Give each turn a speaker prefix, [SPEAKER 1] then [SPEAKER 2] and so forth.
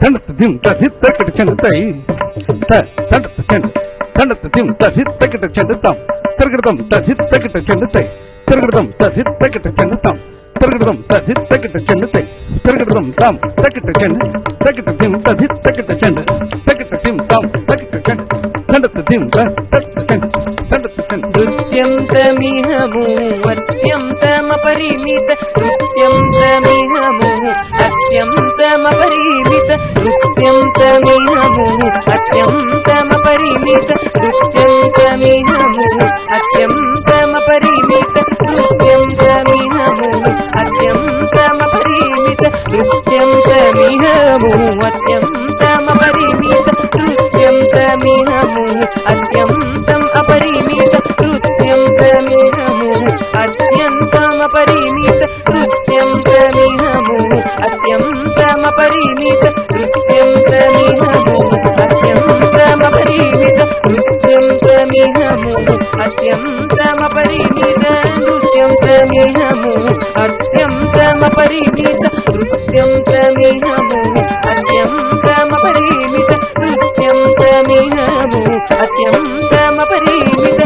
[SPEAKER 1] తండత దిం తదిత్ తకట చెండుతాయి తండత చెండు తండత దిం తదిత్ తకట చెండుతాం తిరగడదాం తదిత్ తకట చెండుతాయి తిరగడదాం తదిత్ తకట చెండుతాం తిరగడదాం తదిత్ తకట చెండుతాయి తిరగడదాం తాం తకట చెండు తకట దిం తదిత్ తకట చెండు తకట దిం తాం తకట చెండు తండత దిం తకట చెండు తండత చెండు
[SPEAKER 2] నృత్యం తమిహము అత్యంతమపరిమిత నృత్యం తమిహము అత్యంతమపరిమిత నృత్యం తమిహము అత్యంతమపరిమిత నృత్యం తమిహము అత్యంతమపరిమిత నృత్యం తమిహము అత్యంతమపరిమిత నృత్యం తమిహము అత్యంతమపరిమిత నృత్యం అత్యంతం అపరిమిత నృత్యం తమిహము అత్యంతం నృత్యం అత్యంతమపరిమిత నృత్యం ప్రమేహము అత్యంతమపరిమిత నృత్యం ప్రమేహము అత్యంతమపరిమిత నృత్యం ప్రమేహము అత్యంతమపరిమిత